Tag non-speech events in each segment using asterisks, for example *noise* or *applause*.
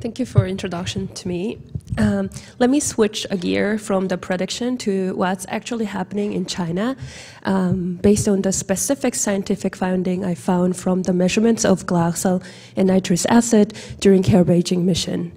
Thank you for introduction to me. Um, let me switch a gear from the prediction to what's actually happening in China um, based on the specific scientific finding I found from the measurements of glyoxal and nitrous acid during CARE Beijing mission.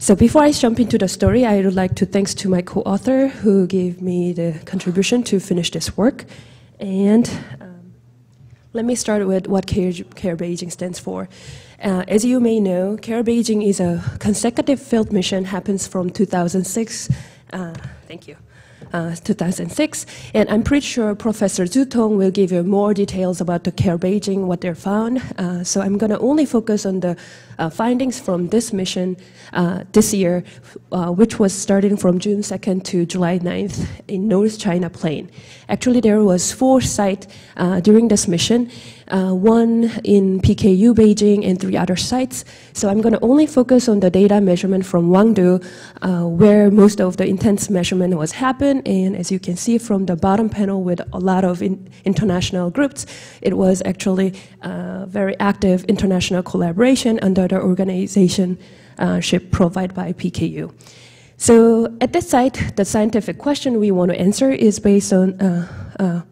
So before I jump into the story, I would like to thanks to my co-author who gave me the contribution to finish this work. And let me start with what CARE, CARE Beijing stands for. Uh, as you may know, CARE Beijing is a consecutive field mission happens from 2006. Uh, thank you. Uh, 2006. And I'm pretty sure Professor Zhu Tong will give you more details about the CARE Beijing, what they found. Uh, so I'm going to only focus on the uh, findings from this mission uh, this year, uh, which was starting from June 2nd to July 9th in North China Plain. Actually, there was four sites during this mission uh, one in PKU Beijing and three other sites. So I'm going to only focus on the data measurement from Wangdu, uh, where most of the intense measurement was happened. And as you can see from the bottom panel with a lot of in international groups, it was actually uh, very active international collaboration under the organization uh, ship provided by PKU. So at this site, the scientific question we want to answer is based on uh,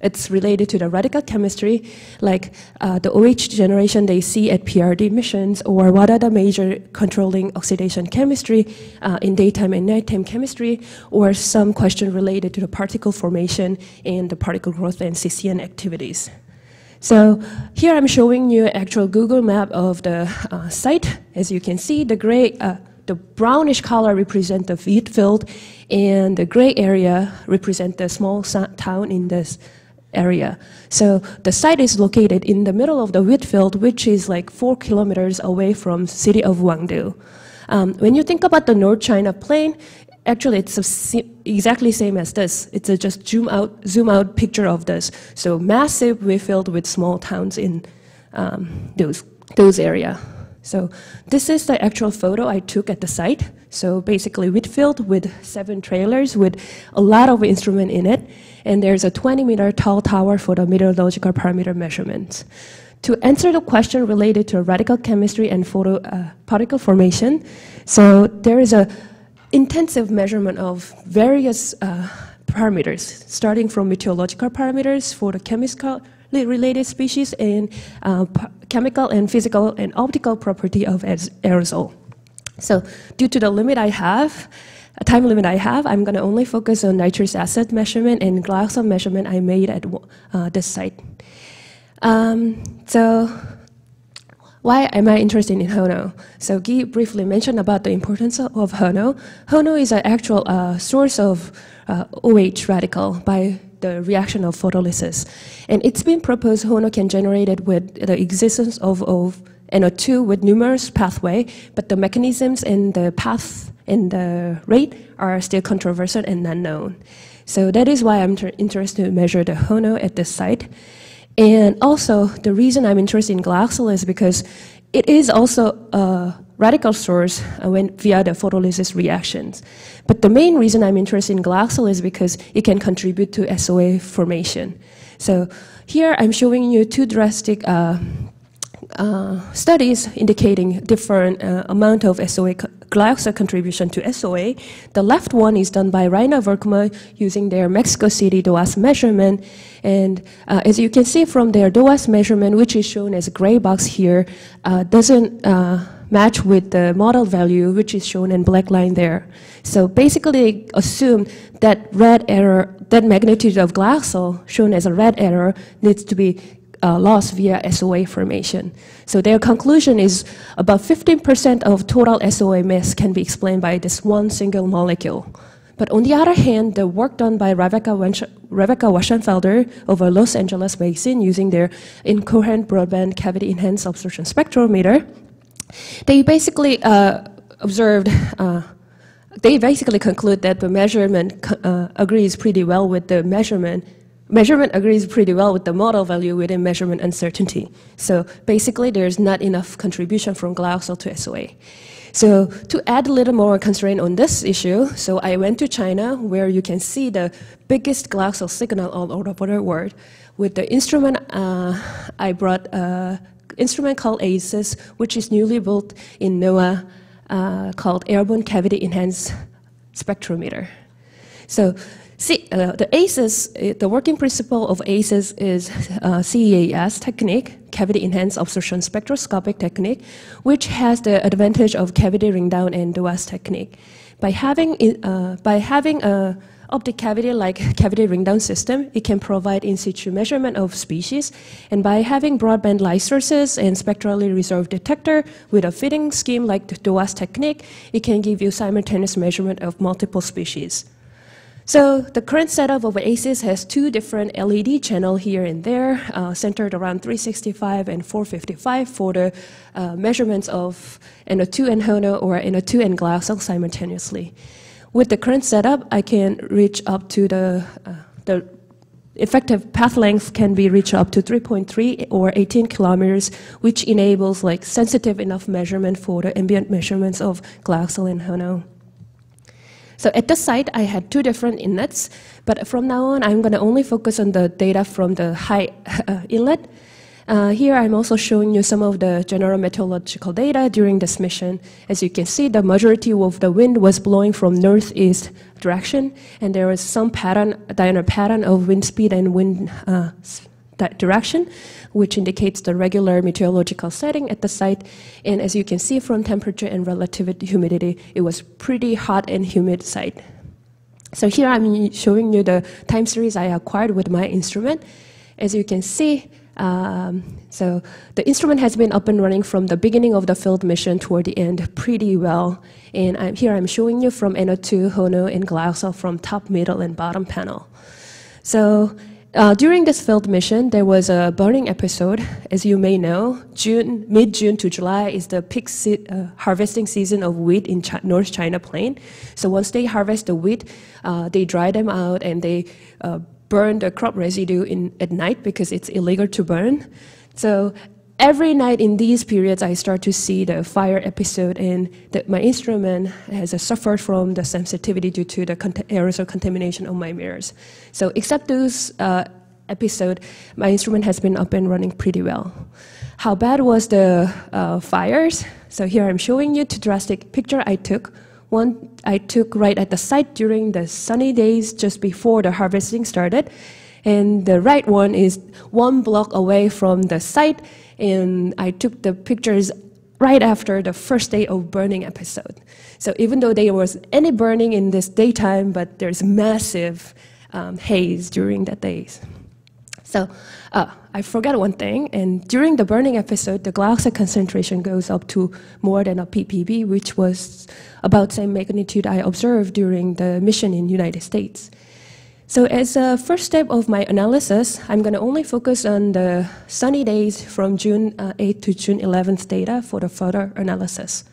it's related to the radical chemistry, like uh, the OH generation they see at PRD missions, or what are the major controlling oxidation chemistry uh, in daytime and nighttime chemistry, or some question related to the particle formation and the particle growth and CCN activities. So here I'm showing you actual Google map of the uh, site. As you can see, the gray, uh, the brownish color represent the wheat field, and the gray area represent the small town in this area. So the site is located in the middle of the wheat field, which is like four kilometers away from city of Wangdu. Um, when you think about the North China Plain, actually it's exactly same as this. It's a just zoom out, zoom out picture of this. So massive wheat field with small towns in um, those those area. So this is the actual photo I took at the site. So basically Whitfield with seven trailers with a lot of instrument in it and there's a 20 meter tall tower for the meteorological parameter measurements. To answer the question related to radical chemistry and photo uh, particle formation, so there is a intensive measurement of various uh, parameters, starting from meteorological parameters for the chemical related species and uh, chemical and physical and optical property of aerosol. So due to the limit I have, a time limit I have, I'm going to only focus on nitrous acid measurement and glyoxal measurement I made at uh, this site. Um, so why am I interested in HONO? So Guy briefly mentioned about the importance of HONO. HONO is an actual uh, source of uh, OH radical by the reaction of photolysis. And it's been proposed HONO can generate it with the existence of, of NO2 with numerous pathway, but the mechanisms and the path and the rate are still controversial and unknown. So that is why I'm interested to measure the HONO at this site. And also, the reason I'm interested in glyoxal is because it is also a radical source uh, when, via the photolysis reactions. But the main reason I'm interested in glyoxal is because it can contribute to SOA formation. So here I'm showing you two drastic uh, uh, studies indicating different uh, amount of SOA glyoxal contribution to SOA. The left one is done by Rainer Volkamer using their Mexico City DOAS measurement. And uh, as you can see from their DOAS measurement, which is shown as a gray box here, uh, doesn't uh, match with the model value, which is shown in black line there. So basically assume that red error, that magnitude of glyoxal shown as a red error needs to be uh, loss via SOA formation. So their conclusion is about 15% of total SOA mass can be explained by this one single molecule. But on the other hand, the work done by Rebecca, Rebecca Washenfelder over Los Angeles Basin using their incoherent broadband cavity enhanced absorption spectrometer, they basically uh, observed, *laughs* uh, they basically conclude that the measurement uh, agrees pretty well with the measurement measurement agrees pretty well with the model value within measurement uncertainty. So basically, there's not enough contribution from glyoxal to SOA. So to add a little more constraint on this issue, so I went to China, where you can see the biggest glyoxal signal all over the world. With the instrument, uh, I brought an instrument called ACES, which is newly built in NOAA uh, called Airborne Cavity Enhanced Spectrometer. So see, uh, the ACES, uh, the working principle of ACES is uh, CEAS technique, cavity enhanced absorption spectroscopic technique, which has the advantage of cavity ring down and DOAS technique. By having, uh, by having a optic cavity like cavity ring down system, it can provide in situ measurement of species. And by having broadband light sources and spectrally resolved detector with a fitting scheme like the DOAS technique, it can give you simultaneous measurement of multiple species. So the current setup of ACES has two different LED channel here and there, uh, centered around 365 and 455 for the uh, measurements of NO2 and HONO or NO2 and glyoxal simultaneously. With the current setup, I can reach up to the, uh, the effective path length can be reached up to 3.3 or 18 kilometers, which enables like sensitive enough measurement for the ambient measurements of glyoxal and HONO. So at the site, I had two different inlets, but from now on, I'm going to only focus on the data from the high *laughs* uh, inlet. Uh, here I'm also showing you some of the general meteorological data during this mission. As you can see, the majority of the wind was blowing from northeast direction, and there was some pattern, diurnal pattern of wind speed and wind uh, direction, which indicates the regular meteorological setting at the site. And as you can see from temperature and relative humidity, it was pretty hot and humid site. So here I'm showing you the time series I acquired with my instrument. As you can see, um, so the instrument has been up and running from the beginning of the field mission toward the end pretty well. And I'm, here I'm showing you from NO2, HONO, and glyoxal from top, middle, and bottom panel. So uh, during this field mission, there was a burning episode. As you may know, June, mid-June to July is the peak se uh, harvesting season of wheat in North China Plain. So once they harvest the wheat, uh, they dry them out and they uh, burn the crop residue in, at night because it's illegal to burn. So every night in these periods, I start to see the fire episode, and my instrument has suffered from the sensitivity due to the aerosol contamination on my mirrors. So except those uh, episode, my instrument has been up and running pretty well. How bad was the uh, fires? So here I'm showing you two drastic picture I took one I took right at the site during the sunny days just before the harvesting started. And the right one is one block away from the site. And I took the pictures right after the first day of burning episode. So even though there was any burning in this daytime, but there's massive um, haze during that days. So uh, I forgot one thing, and during the burning episode, the glyoxal concentration goes up to more than a ppb, which was about same magnitude I observed during the mission in United States. So as a first step of my analysis, I'm going to only focus on the sunny days from June uh, 8th to June 11th data for the further analysis.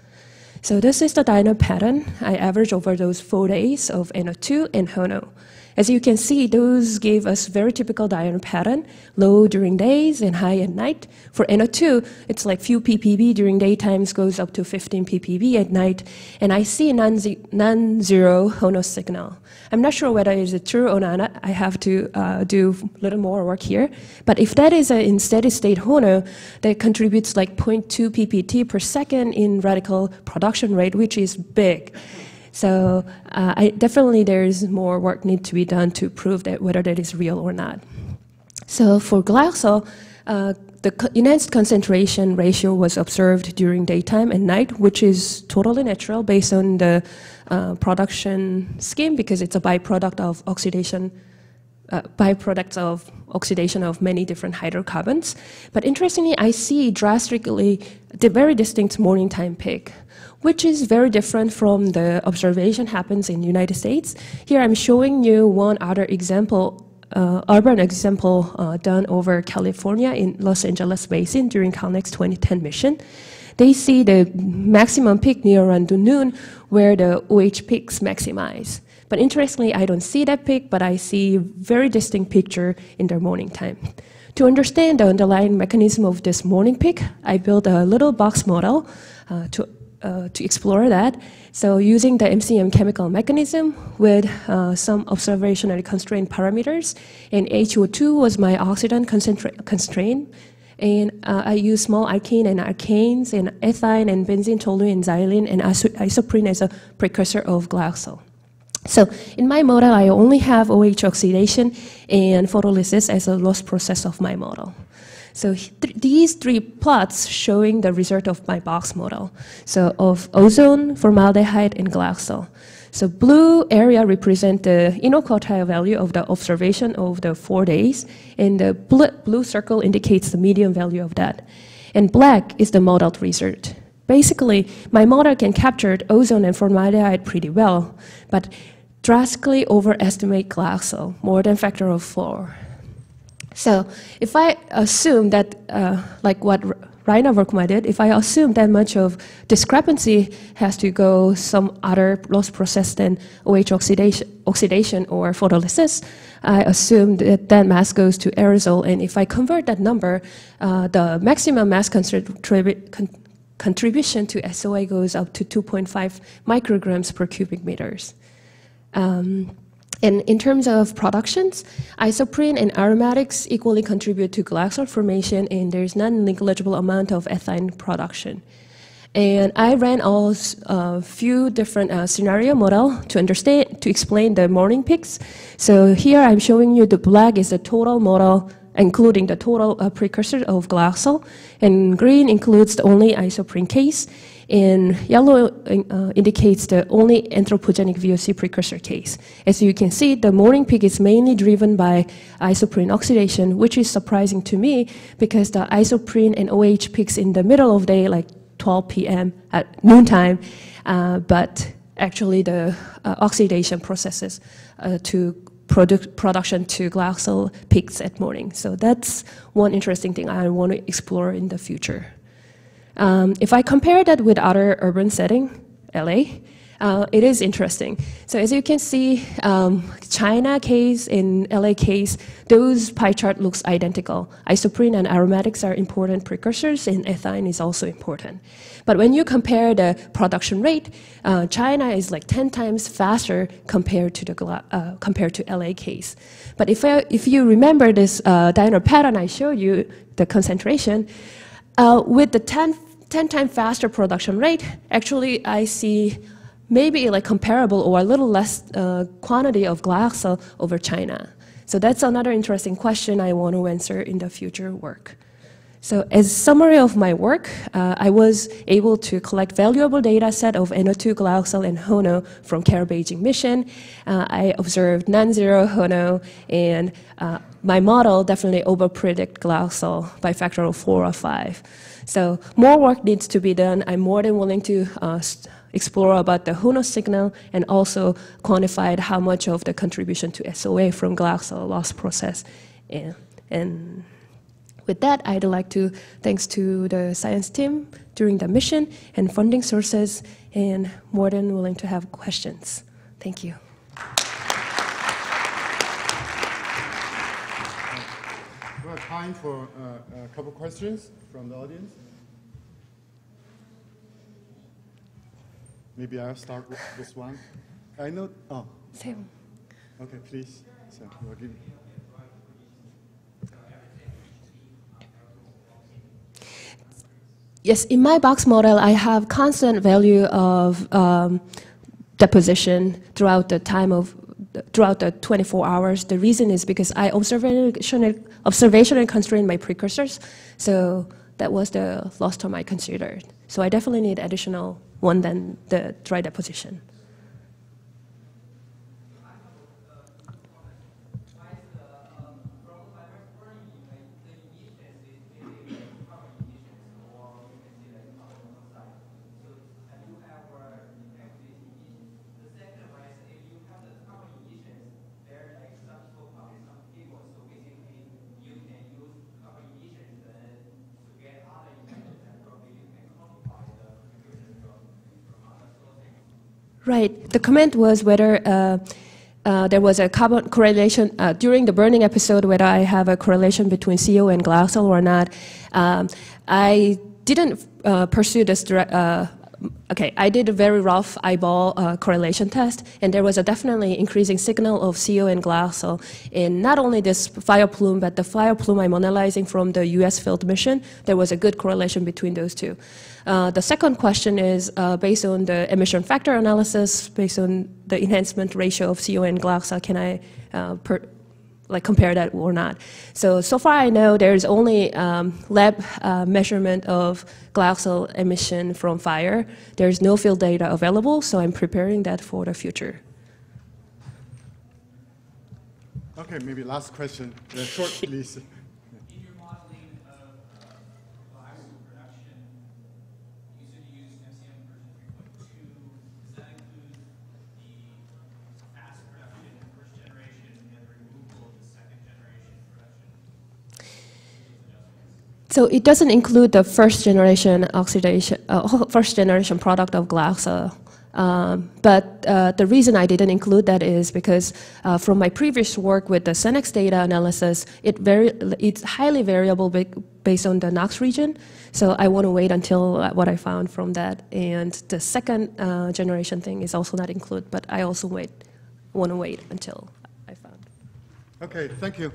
So this is the diurnal pattern I average over those four days of NO2 and HONO. As you can see, those gave us very typical diurnal pattern, low during days and high at night. For NO2, it's like few ppb during daytimes goes up to 15 ppb at night, and I see non-zero HONO signal. I'm not sure whether it's a true or not. I have to uh, do a little more work here. But if that is a in steady state HONO, that contributes like 0.2 ppt per second in radical production rate, which is big. So uh, I, definitely there's more work need to be done to prove that whether that is real or not. So for glyoxal, uh, the enhanced concentration ratio was observed during daytime and night, which is totally natural based on the uh, production scheme because it's a byproduct of oxidation, uh, byproducts of oxidation of many different hydrocarbons. But interestingly, I see drastically the very distinct morning time peak which is very different from the observation happens in the United States. Here I'm showing you one other example, uh, urban example uh, done over California in Los Angeles Basin during CalNex 2010 mission. They see the maximum peak near around noon where the OH peaks maximize. But interestingly, I don't see that peak, but I see very distinct picture in the morning time. To understand the underlying mechanism of this morning peak, I built a little box model uh, to uh, to explore that. So using the MCM chemical mechanism with uh, some observationally constrained parameters, and HO2 was my oxidant constraint, And uh, I use small alkene and alkanes and ethine and benzene, toluene, xylene and isoprene as a precursor of glyoxal. So in my model, I only have OH oxidation and photolysis as a loss process of my model. So th these three plots showing the result of my box model. So of ozone, formaldehyde, and glyoxal. So blue area represent the interquartile value of the observation of the four days, and the blue circle indicates the median value of that. And black is the modeled result. Basically, my model can capture ozone and formaldehyde pretty well, but drastically overestimate glyoxal, more than factor of four. So if I assume that, uh, like what Rainer Volkamer did, if I assume that much of discrepancy has to go some other loss process than OH oxidation, oxidation or photolysis, I assume that that mass goes to aerosol. And if I convert that number, uh, the maximum mass contribu con contribution to SOA goes up to 2.5 micrograms per cubic meters. Um, and in terms of productions, isoprene and aromatics equally contribute to glyoxal formation, and there's non-negligible amount of ethine production. And I ran all a uh, few different uh, scenario model to understand, to explain the morning peaks. So here I'm showing you the black is the total model, including the total uh, precursor of glyoxal, and green includes the only isoprene case, and yellow uh, indicates the only anthropogenic VOC precursor case. As you can see, the morning peak is mainly driven by isoprene oxidation, which is surprising to me because the isoprene and OH peaks in the middle of the day, like 12 p.m. at noontime, uh, but actually the uh, oxidation processes uh, to product production to glyoxal peaks at morning. So that's one interesting thing I want to explore in the future. Um, if I compare that with other urban setting, LA, uh, it is interesting. So as you can see, um, China case in LA case, those pie chart looks identical. Isoprene and aromatics are important precursors, and ethine is also important. But when you compare the production rate, uh, China is like 10 times faster compared to the uh, compared to LA case. But if I, if you remember this uh, diurnal pattern I showed you, the concentration, uh, with the 10, 10 times faster production rate, actually I see maybe like comparable or a little less uh, quantity of glyoxal over China. So that's another interesting question I want to answer in the future work. So as summary of my work, uh, I was able to collect valuable data set of NO2, glyoxal, and HONO from CARE Beijing mission. Uh, I observed non-zero HONO, and uh, my model definitely overpredict glyoxal by factor of four or five. So more work needs to be done. I'm more than willing to uh, explore about the HONO signal and also quantified how much of the contribution to SOA from glyoxal loss process. And, and with that, I'd like to thanks to the science team during the mission and funding sources, and more than willing to have questions. Thank you. We have time for uh, a couple questions from the audience. Maybe I'll start with this one. I know. Oh. Same. Okay, please. Give. Yes, in my box model, I have constant value of um, deposition throughout the time of throughout the 24 hours. The reason is because I observation observationally constrained my precursors, so that was the loss term I considered. So I definitely need additional one than the dry deposition. Right. The comment was whether uh, uh, there was a carbon correlation uh, during the burning episode, whether I have a correlation between CO and glyoxal or not. Um, I didn't uh, pursue this direct, uh, okay, I did a very rough eyeball uh, correlation test, and there was a definitely increasing signal of CO and glyoxal in not only this fire plume, but the fire plume I'm analyzing from the U.S. field mission. There was a good correlation between those two. Uh, the second question is uh, based on the emission factor analysis, based on the enhancement ratio of CO and glyoxal, can I uh, per, like compare that or not. So, so far I know there's only um, lab uh, measurement of glyoxal emission from fire. There's no field data available, so I'm preparing that for the future. Okay, maybe last question. Yeah, short, please. In your modeling of uh, glyoxal production, you said you used MCM version 3.2. Does that include the fast production in first generation and the removal of the second generation production? So it doesn't include the first generation oxidation, uh, *laughs* first generation product of glyoxal. Um, but uh, the reason I didn't include that is because uh, from my previous work with the SENEX data analysis, it very, it's highly variable based on the NOx region. So I want to wait until uh, what I found from that. And the second uh, generation thing is also not included, but I also wait, want to wait until I found. Okay. Thank you.